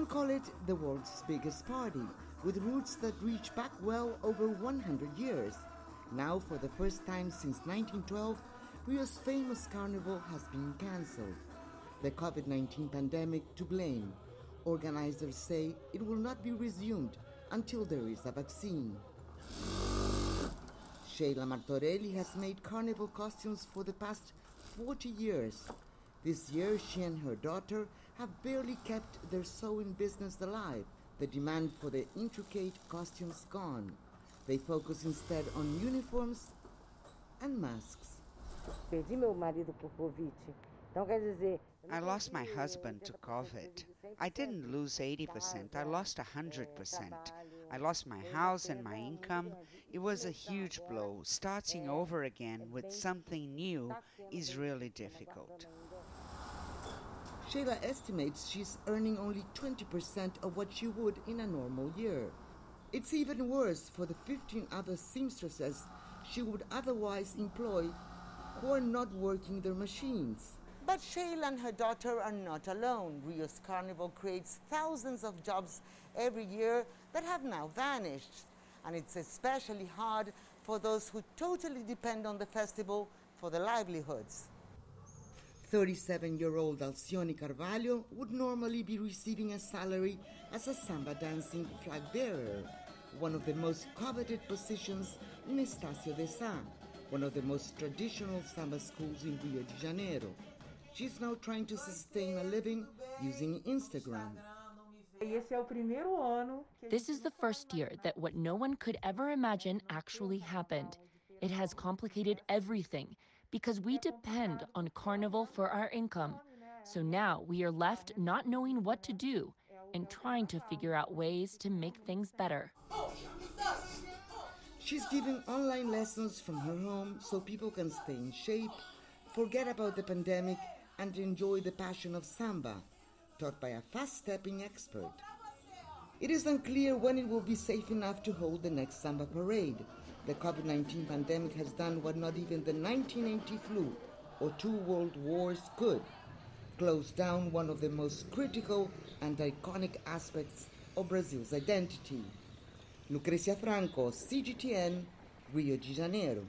Some call it the world's biggest party, with roots that reach back well over 100 years. Now, for the first time since 1912, Rio's famous carnival has been cancelled. The COVID 19 pandemic to blame. Organizers say it will not be resumed until there is a vaccine. Sheila Martorelli has made carnival costumes for the past 40 years. This year, she and her daughter have barely kept their sewing business alive, the demand for their intricate costumes gone. They focus instead on uniforms and masks. Perdi meu marido por Covid. Então quer dizer, I lost my husband to COVID. I didn't lose 80%, I lost 100%. I lost my house and my income. It was a huge blow. Starting over again with something new is really difficult. Sheila estimates she's earning only 20% of what she would in a normal year. It's even worse for the 15 other seamstresses she would otherwise employ who are not working their machines. But Sheila and her daughter are not alone. Rio's Carnival creates thousands of jobs every year that have now vanished. And it's especially hard for those who totally depend on the festival for their livelihoods. 37 year old Alcione Carvalho would normally be receiving a salary as a samba dancing flag bearer, one of the most coveted positions in Estácio de Sá, one of the most traditional samba schools in Rio de Janeiro. She's now trying to sustain a living using Instagram. This is the first year that what no one could ever imagine actually happened. It has complicated everything because we depend on Carnival for our income. So now we are left not knowing what to do and trying to figure out ways to make things better. She's giving online lessons from her home so people can stay in shape, forget about the pandemic, and enjoy the passion of samba, taught by a fast stepping expert. It is unclear when it will be safe enough to hold the next samba parade. The COVID 19 pandemic has done what not even the 1980 flu or two world wars could close down one of the most critical and iconic aspects of Brazil's identity. Lucrecia Franco, CGTN, Rio de Janeiro.